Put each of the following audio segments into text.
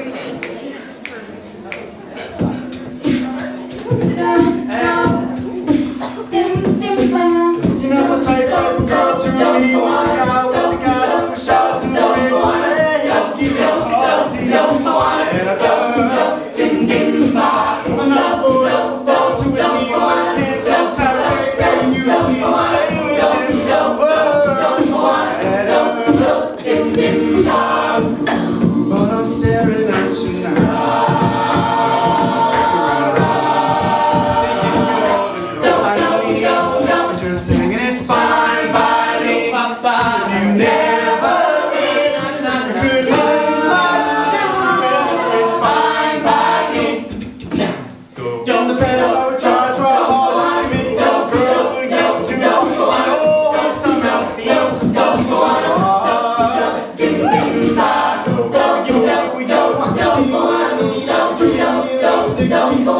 appreciate It's fine by me. You never could live like this forever. It's fine by me. Now, done the best. I would try, try hard to commit to a girl to get to. I always somehow seem to go. Hard. You know, we know Don't see. Don't you know, don't you know, don't you know.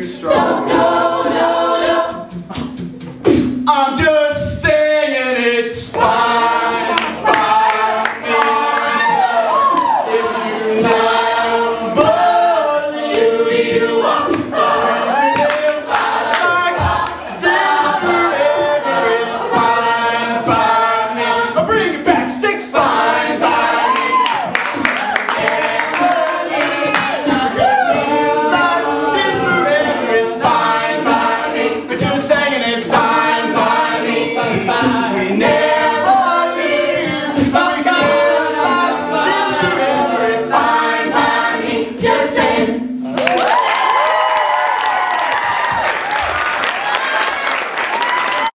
too strong. No, no, no, no. I'm just